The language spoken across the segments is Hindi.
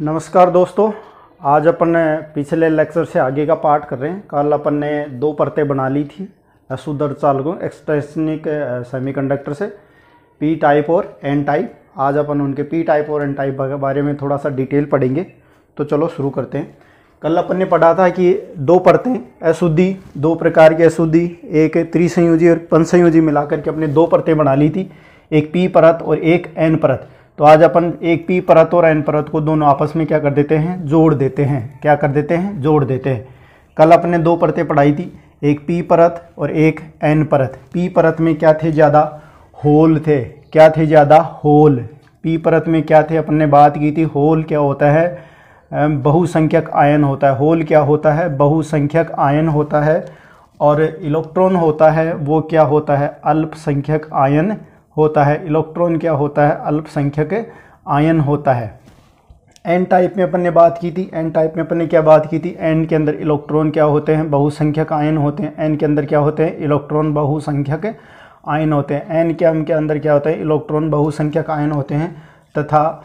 नमस्कार दोस्तों, आज अपन पिछले लेक्चर से आगे का पार्ट कर रहे हैं। कल अपन ने दो परतें बना ली थी सुदर चालकों एक्सटेंसनिक सेमीकंडक्टर से पी टाइप और एन टाइप आज अपन उनके पी टाइप और एन टाइप के बारे में थोड़ा सा डिटेल पढ़ेंगे। तो चलो शुरू करते हैं। कल अपन ने पढ़ा था कि दो परतें अशुद्धि दो प्रकार की अशुद्धि एक त्रिसंयोजी और पंचसंयोजी मिलाकर के अपने दो परतें बना ली थी। एक पी परत और एक एन परत। तो आज अपन एक पी परत और एन परत को दोनों आपस में क्या कर देते हैं? जोड़ देते हैं। क्या कर देते हैं? जोड़ देते हैं। कल अपने दो परतें पढ़ाई थी, एक पी परत और एक एन परत। पी परत में क्या थे ज़्यादा? होल थे। क्या थे ज़्यादा? होल। पी परत में क्या थे? अपन ने बात की थी, होल क्या होता है? बहुसंख्यक आयन होता है। होल क्या होता है? बहुसंख्यक आयन होता है। और इलेक्ट्रॉन होता है, वो क्या होता है? अल्पसंख्यक आयन। होता है, इलेक्ट्रॉन क्या होता है? अल्पसंख्यक आयन होता है। एन टाइप में अपन ने बात की थी एन टाइप में अपन ने क्या बात की थी? एन के अंदर इलेक्ट्रॉन क्या होते हैं? बहुसंख्यक आयन होते हैं। एन के अंदर क्या होते हैं? इलेक्ट्रॉन बहुसंख्यक आयन होते हैं। एन के एम के अंदर क्या होता है? इलेक्ट्रॉन बहुसंख्यक आयन होते हैं। तथा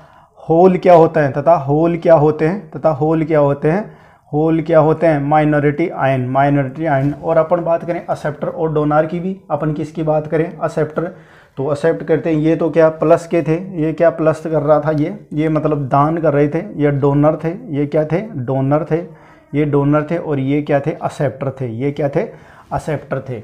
होल क्या होता है? तथा होल क्या होते हैं? तथा होल क्या होते हैं? होल क्या होते हैं? Minority ion. Minority ion. और अपन बात करें असेप्टर और डोनार की भी। अपन किसकी बात करें? असेप्टर। तो एक्सेप्ट करते हैं, ये तो क्या प्लस के थे? ये क्या प्लस कर रहा था ये? ये मतलब दान कर रहे थे, ये डोनर थे, ये क्या थे? डोनर थे, ये डोनर थे और ये क्या थे? असेप्टर थे, ये क्या थे? असेप्टर थे।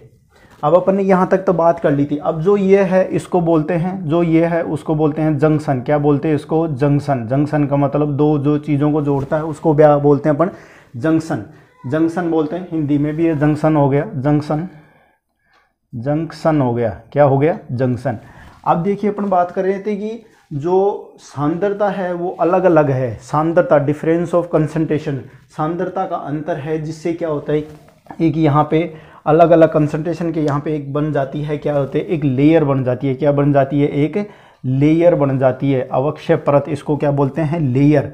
अब अपन ने यहाँ तक तो बात कर ली थी। अब जो ये है, इसको बोलते हैं, जो ये है, उसको बोलते हैं जंक्शन क्या बोलते हैं इसको? जंक्शन जंक्शन का मतलब दो जो चीज़ों को जोड़ता है, उसको बोलते हैं अपन? जंक्शन जंक्शन बोलते हैं, हिंदी में भी ये जंक्शन हो गया। जंक्शन जंक्शन हो गया। क्या हो गया? जंक्शन। अब देखिए, अपन बात कर रहे थे कि जो सांद्रता है, वो अलग अलग है। सांद्रता डिफरेंस ऑफ़ कंसंट्रेशन सांद्रता का अंतर है, जिससे क्या होता है एक यहाँ पे अलग अलग कंसंट्रेशन के यहाँ पे एक बन जाती है, क्या होते हैं? एक लेयर बन जाती है। क्या बन जाती है? एक लेयर बन जाती है। अवक्षय परत इसको क्या बोलते हैं? Layer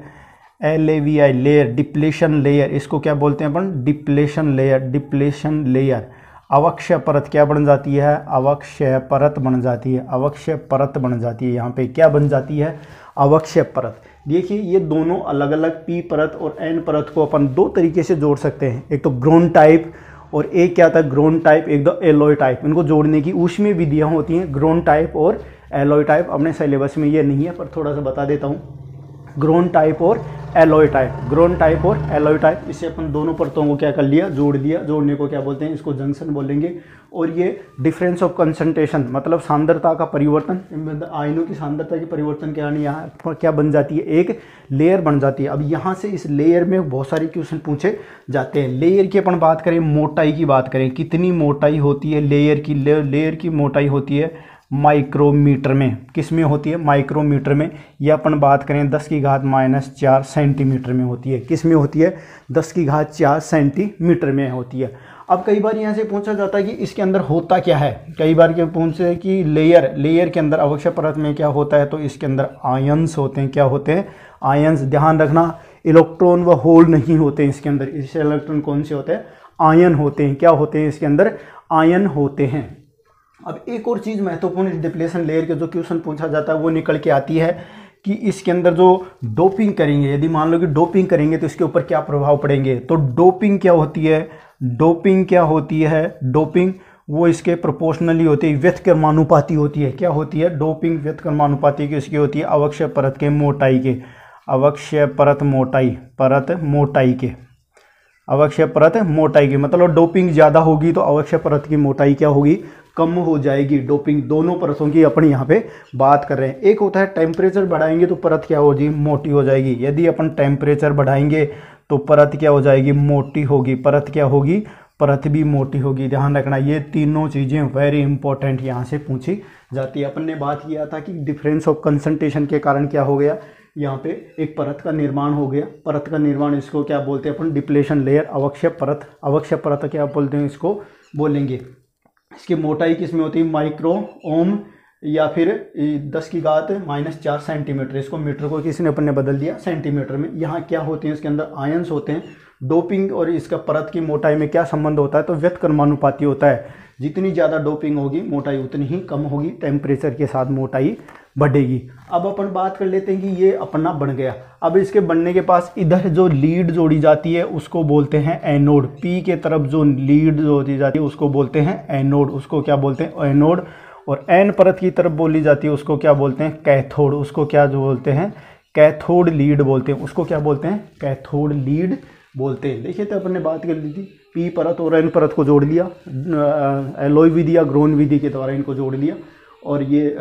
L A V I layer depletion layer इसको क्या बोलते हैं अपन? डिप्लेशन लेयर डिप्लेशन लेयर अवक्षय परत क्या बन जाती है? अवक्षय परत बन जाती है। अवक्षय परत बन जाती है। यहाँ पे क्या बन जाती है? अवक्षय परत। देखिए, ये दोनों अलग अलग पी परत और एन परत को अपन दो तरीके से जोड़ सकते हैं। एक तो ग्रोन टाइप और एक क्या था ग्रोन टाइप एक दो एलोय टाइप इनको जोड़ने की ऊष्मी विधियाँ होती हैं ग्रोन टाइप और एलोय टाइप अपने सिलेबस में ये नहीं है, पर थोड़ा सा बता देता हूँ। ग्रोन टाइप और एलोय टाइप ग्रोन टाइप और एलोय टाइप इसे अपन दोनों परतों को क्या कर लिया? जोड़ दिया। जोड़ने को क्या बोलते हैं? इसको जंक्शन बोलेंगे। और ये डिफरेंस ऑफ़ कंसंट्रेशन मतलब सांद्रता का परिवर्तन। आयनों की सांद्रता के परिवर्तन के यानी यहाँ क्या बन जाती है? एक लेयर बन जाती है। अब यहाँ से इस लेयर में बहुत सारे क्वेश्चन पूछे जाते हैं। लेयर की अपन बात करें, मोटाई की बात करें। कितनी मोटाई होती है? लेयर की लेयर की मोटाई होती है माइक्रोमीटर में। किसमें होती है? माइक्रोमीटर में। या अपन बात करें दस की घात माइनस चार सेंटीमीटर में होती है। किसमें होती है? दस की घात चार सेंटीमीटर में होती है। अब कई बार यहाँ से पूछा जाता है कि इसके अंदर होता क्या है? कई बार क्या पूछते हैं कि लेयर लेयर के अंदर अवश्य परत में क्या होता है? तो इसके अंदर आयंस होते हैं। क्या होते हैं? आयंस ध्यान रखना, इलेक्ट्रॉन व होल नहीं होते हैं इसके अंदर। इससे इलेक्ट्रॉन कौन से होते हैं? आयन होते हैं। क्या होते हैं इसके अंदर? आयन होते हैं। अब एक और चीज़ महत्वपूर्ण इस डिप्लेशन लेयर के जो क्वेश्चन पूछा जाता है, वो निकल के आती है कि इसके अंदर जो डोपिंग करेंगे, यदि मान लो कि डोपिंग करेंगे तो इसके ऊपर क्या प्रभाव पड़ेंगे? तो डोपिंग क्या होती है? डोपिंग क्या होती है? डोपिंग, वो इसके प्रोपोर्शनली होती है व्यथ कर्मानुपाती होती है। क्या होती है? डोपिंग व्यथ कर्मानुपाती की इसकी होती है अवक्षय परत के मोटाई के। अवक्षय परत मोटाई परत मोटाई के। अवक्षय परत मोटाई की। मतलब डोपिंग ज़्यादा होगी तो अवक्षय परत की मोटाई क्या होगी? कम हो जाएगी। डोपिंग दोनों परतों की अपन यहाँ पे बात कर रहे हैं। एक होता है टेम्परेचर बढ़ाएँगे तो परत क्या हो जाएगी मोटी हो जाएगी। यदि अपन टेम्परेचर बढ़ाएँगे तो परत क्या हो जाएगी? मोटी होगी। परत क्या होगी? परत भी मोटी होगी। ध्यान रखना, ये तीनों चीज़ें वेरी इंपॉर्टेंट यहाँ से पूछी जाती है। अपन ने बात किया था कि डिफरेंस ऑफ़ कंसंट्रेशन के कारण क्या हो गया। यहाँ पे एक परत का निर्माण हो गया। परत का निर्माण इसको क्या बोलते हैं अपन? डिप्लेशन लेयर अवक्षय परत। अवक्षय परत क्या बोलते हैं इसको? बोलेंगे। इसकी मोटाई किसमें होती है? माइक्रो ओम या फिर दस की घात माइनस चार सेंटीमीटर। इसको मीटर को किसी ने अपन ने बदल दिया? सेंटीमीटर में। यहाँ क्या होते हैं? इसके अंदर आयंस होते हैं। डोपिंग और इसका परत की मोटाई में क्या संबंध होता है? तो व्यक्त कर्मानुपाती होता है। जितनी ज़्यादा डोपिंग होगी, मोटाई उतनी ही कम होगी। टेम्परेचर के साथ मोटाई बढ़ेगी। अब अपन बात कर लेते हैं कि ये अपना बन गया। अब इसके बनने के पास इधर जो लीड जोड़ी जाती है, उसको बोलते हैं एनोड। पी के तरफ़ जो लीड जोड़ी जाती है, उसको बोलते हैं एनोड। उसको क्या बोलते हैं? एनोड। और एन परत की तरफ़ बोली जाती है, उसको क्या बोलते हैं? कैथोड। उसको क्या जो बोलते हैं? कैथोड लीड बोलते हैं। उसको क्या बोलते हैं? कैथोड लीड बोलते हैं। देखिए तो अपन ने बात कर ली थी पी परत और एन परत को जोड़ लिया एलोई विधि या ग्रोन विधि के द्वारा इनको जोड़ लिया। और ये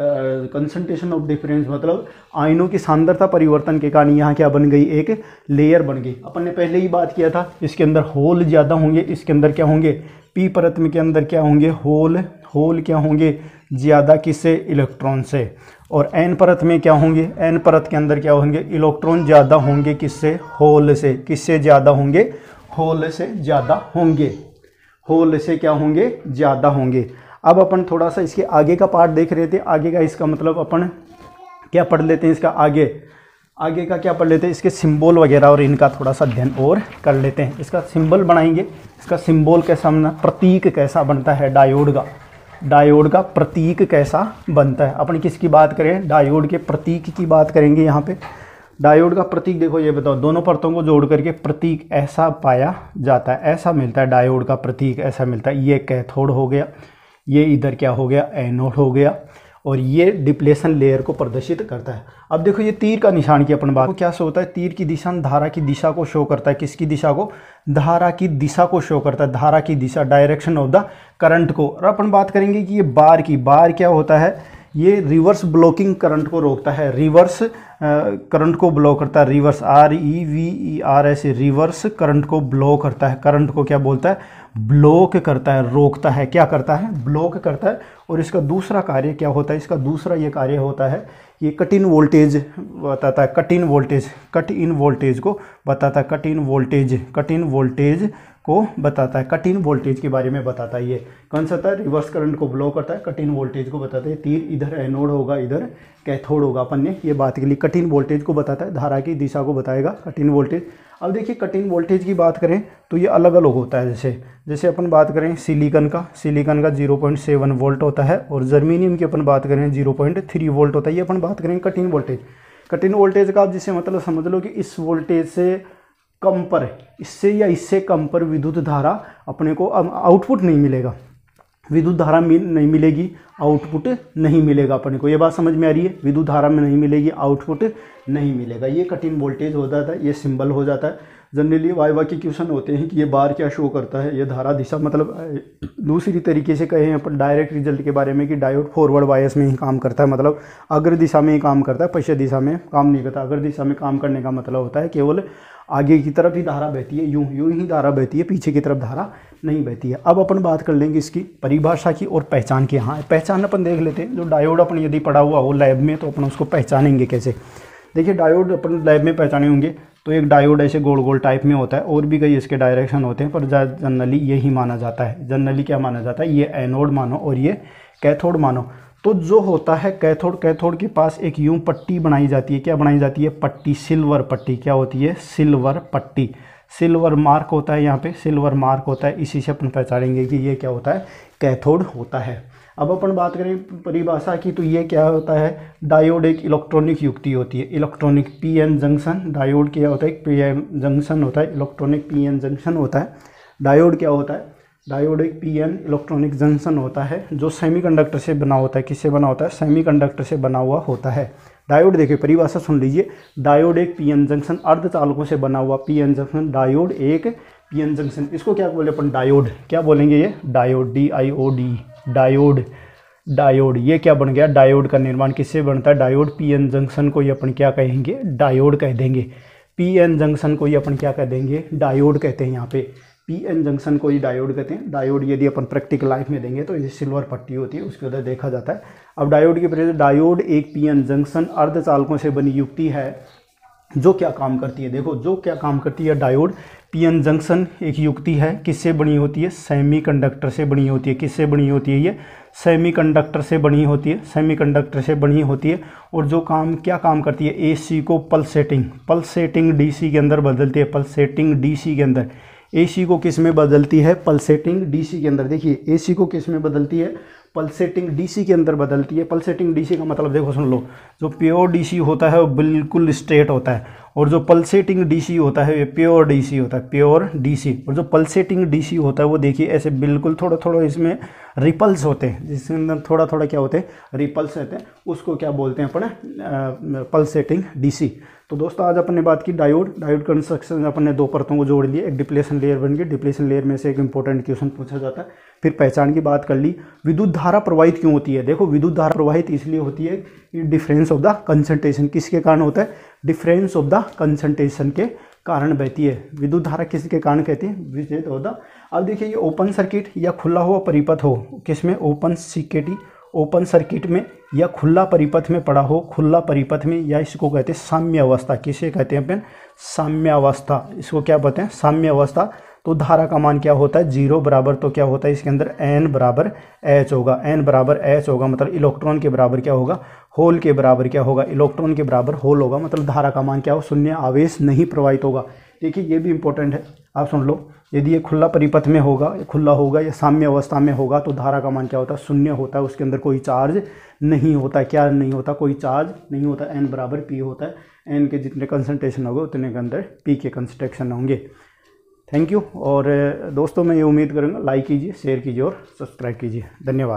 कंसंट्रेशन ऑफ़ डिफरेंस मतलब आयनों की सांद्रता परिवर्तन के कारण यहाँ क्या बन गई? एक लेयर बन गई। अपन ने पहले ही बात किया था, इसके अंदर होल ज़्यादा होंगे, इसके अंदर क्या होंगे? पी परत में के अंदर क्या होंगे? होल होल क्या होंगे? ज़्यादा किससे? इलेक्ट्रॉन से। और एन परत में क्या होंगे? एन परत के अंदर क्या होंगे? इलेक्ट्रॉन ज़्यादा होंगे किससे? होल से। किससे ज़्यादा होंगे? होल से ज़्यादा होंगे। होल से क्या होंगे? ज़्यादा होंगे। अब अपन थोड़ा सा इसके आगे का पार्ट देख रहे थे। आगे का इसका मतलब अपन क्या पढ़ लेते हैं इसका आगे। आगे का क्या पढ़ लेते हैं? इसके सिंबल वगैरह और इनका थोड़ा सा अध्ययन और कर लेते हैं। इसका सिंबल बनाएँगे। इसका सिंबल कैसा बनना प्रतीक कैसा बनता है? डायोड का। डायोड का प्रतीक कैसा बनता है? अपन किसकी बात करें? डायोड के प्रतीक की बात करेंगे यहाँ पे। डायोड का प्रतीक देखो, ये बताओ। दोनों परतों को जोड़ करके प्रतीक ऐसा पाया जाता है। ऐसा मिलता है डायोड का प्रतीक ऐसा मिलता है। ये कैथोड हो गया। ये इधर क्या हो गया एनोड हो गया, और ये डिप्लेशन लेयर को प्रदर्शित करता है। अब देखो ये तीर का निशान की अपन बात, क्या होता है? तीर की दिशा धारा की दिशा को शो करता है। किसकी दिशा को? धारा की दिशा को शो करता है। धारा की दिशा, डायरेक्शन ऑफ़ द करंट को। और अपन बात करेंगे कि ये बार की, बार क्या होता है? ये रिवर्स ब्लॉकिंग करंट को रोकता है। रिवर्स करंट को ब्लॉक करता है। Reverse, R E V E R S reverse current को ब्लॉक करता है। करंट को क्या बोलता है? ब्लॉक करता है, रोकता है। क्या करता है? ब्लॉक करता है। और इसका दूसरा कार्य क्या होता है? इसका दूसरा ये कार्य होता है, ये कट इन वोल्टेज बताता है cut in voltage cut in voltage को बताता है cut in voltage cut in voltage को बताता है कट इन वोल्टेज के बारे में बताता है ये। कौन सा था रिवर्स करंट को ब्लॉक करता है कट इन वोल्टेज को बताता है। तीर इधर एनोड होगा, इधर कैथोड होगा। अपन ने ये बात के लिए कट इन वोल्टेज को बताता है, धारा की दिशा को बताएगा कट इन वोल्टेज अब देखिए कट इन वोल्टेज की बात करें तो ये अलग अलग होता है जैसे जैसे अपन बात करें सिलिकन का सिलिकन का 0.7 वोल्ट होता है और जर्मीनियम की अपन बात करें 0.3 वोल्ट होता है। ये अपन बात करें cut in voltage cut in voltage का आप जिसे मतलब समझ लो कि इस वोल्टेज से कम पर इससे या इससे कम पर विद्युत धारा अपने को आउटपुट नहीं मिलेगा। विद्युत धारा मिल, नहीं मिलेगी आउटपुट नहीं मिलेगा अपने को। ये बात समझ में आ रही है? विद्युत धारा में नहीं मिलेगी आउटपुट नहीं मिलेगा। ये कठिन वोल्टेज हो जाता है, ये सिंबल हो जाता है। जनरली वाई के क्वेश्चन होते हैं कि ये बार क्या शो करता है, ये धारा दिशा मतलब दूसरी तरीके से कहें अपन डायरेक्ट रिज़ल्ट के बारे में कि डायोड फॉरवर्ड वायस में ही काम करता है। मतलब अग्र दिशा में ही काम करता है, पश्चिम दिशा में काम नहीं करता। अग्र दिशा में काम करने का मतलब होता है, केवल आगे की तरफ़ ही धारा बहती है, यूँ यूँ ही धारा बहती है, पीछे की तरफ़ धारा नहीं बहती है। अब अपन बात कर लेंगे इसकी परिभाषा की और पहचान की। हाँ पहचान अपन देख लेते हैं। जो डायोड अपन यदि पड़ा हुआ हो लैब में तो अपन उसको पहचानेंगे कैसे? देखिए डायोड अपन लैब में पहचाने होंगे तो एक डायोड ऐसे गोल गोल टाइप में होता है, और भी कई इसके डायरेक्शन होते हैं, पर जनरली यही माना जाता है। जनरली क्या माना जाता है? ये एनोड मानो और ये कैथोड मानो। तो जो होता है कैथोड कैथोड के पास एक यूँ पट्टी बनाई जाती है। क्या बनाई जाती है? पट्टी, सिल्वर पट्टी। क्या होती है? सिल्वर पट्टी। सिल्वर मार्क होता है यहाँ पे, सिल्वर मार्क होता है। इसी से अपन पहचानेंगे कि ये क्या होता है? कैथोड होता है। अब अपन बात करें परिभाषा की तो ये क्या होता है? डायोड एक इलेक्ट्रॉनिक युक्ति होती है। Electronic P N junction, diode क्या होता है? पी एन जंक्शन होता है। इलेक्ट्रॉनिक पी एन जंक्शन होता है। डायोड क्या होता है? डायोड एक पी एन इलेक्ट्रॉनिक जंक्शन होता है, जो सेमीकंडक्टर से बना होता है। किससे बना होता है? सेमीकंडक्टर से बना हुआ होता है। डायोड देखिए, परिभाषा सुन लीजिए। डायोड एक पी एन जंक्शन अर्धचालकों से बना हुआ पी एन जंक्शन, डायोड एक पी एन जंक्शन। इसको क्या बोले अपन? डायोड। क्या बोलेंगे ये? Diode D I O D diode. Diode, ये क्या बन गया? डायोड का निर्माण किससे बनता है? डायोड पी एन जंक्शन को ये अपन क्या कहेंगे? डायोड कह देंगे। पी एन जंक्शन को ये अपन क्या कह देंगे? डायोड कहते हैं यहाँ पे। पी एन जंक्शन को ही डायोड कहते हैं। डायोड यदि अपन प्रैक्टिकल लाइफ में देंगे तो ये सिल्वर पट्टी होती है, उसके उधर देखा जाता है। अब डायोड की वजह डायोड एक पी एन जंक्शन अर्धचालकों से बनी युक्ति है, जो क्या काम करती है। देखो, जो क्या काम करती है डायोड पी एन जंक्शन एक युक्ति है, किससे बनी होती है? सेमी कंडक्टर से बनी होती है। किससे बनी होती है ये? सेमी कंडक्टर से बनी होती है। सेमी कंडक्टर से बनी होती है। और जो काम, क्या काम करती है? ए सी को पल्सेटिंग पल्सेटिंग डी सी के अंदर बदलती है। पल्सेटिंग डी सी के अंदर। एसी को किसमें बदलती है? पल्सेटिंग डीसी के अंदर। देखिए एसी को किसमें बदलती है? पल्सेटिंग डीसी के अंदर बदलती है। पल्सेटिंग डीसी का मतलब देखो सुन लो, जो प्योर डीसी होता है वो बिल्कुल स्ट्रेट होता है। और जो पल्सेटिंग डीसी होता है, ये प्योर डीसी होता है प्योर डीसी और जो पल्सेटिंग डीसी होता है, वो देखिए, ऐसे बिल्कुल थोड़ा थोड़ा इसमें रिपल्स होते हैं। जिसके अंदर थोड़ा थोड़ा क्या होते हैं रिपल्स रहते हैं। उसको क्या बोलते हैं अपने पल्सेटिंग डीसी तो दोस्तों, आज अपने बात की डायोड डायोड कंस्ट्रक्शन अपन ने दो परतों को जोड़ लिए। एक डिप्लेशन लेयर बन गई। डिप्लेशन लेयर में से एक इंपॉर्टेंट क्वेश्चन पूछा जाता है। फिर पहचान की बात कर ली। विद्युत धारा प्रवाहित क्यों होती है? देखो, विद्युत धारा प्रवाहित इसलिए होती है डिफरेंस ऑफ़ द कंसंट्रेशन किसके कारण होता है? डिफरेंस ऑफ़ द कंसंट्रेशन के कारण बहती है। विद्युत धारा किसके कारण कहती है? विद्युत होता अब देखिए, ये ओपन सर्किट या खुला हुआ परिपथ हो, किसमें? ओपन सिकेटी ओपन सर्किट में, या खुला परिपथ में पड़ा हो, खुला परिपथ में, या इसको कहते हैं साम्य अवस्था किसे कहते हैं अपन? साम्य अवस्था इसको क्या बोलते हैं? साम्य अवस्था तो धारा का मान क्या होता है? ज़ीरो बराबर तो क्या होता है? इसके अंदर एन बराबर एच होगा। एन बराबर एच होगा मतलब इलेक्ट्रॉन के बराबर क्या होगा? होल के बराबर क्या होगा? इलेक्ट्रॉन के बराबर होल होगा मतलब धारा का मान क्या हो शून्य आवेश नहीं प्रवाहित होगा। देखिए, ये भी इंपॉर्टेंट है। आप सुन लो। यदि ये खुला परिपथ में होगा, खुला होगा या साम्य अवस्था में होगा तो धारा का मान क्या होता है? शून्य होता है। उसके अंदर कोई चार्ज नहीं होता। क्या नहीं होता? कोई चार्ज नहीं होता। एन बराबर पी होता है। एन के जितने कंसनट्रेशन होंगे, उतने के अंदर पी के कंसनट्रेशन होंगे। थैंक यू और, दोस्तों, मैं ये उम्मीद करूँगा लाइक कीजिए शेयर कीजिए और सब्सक्राइब कीजिए। धन्यवाद।